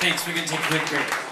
Thanks, We can take a quick break.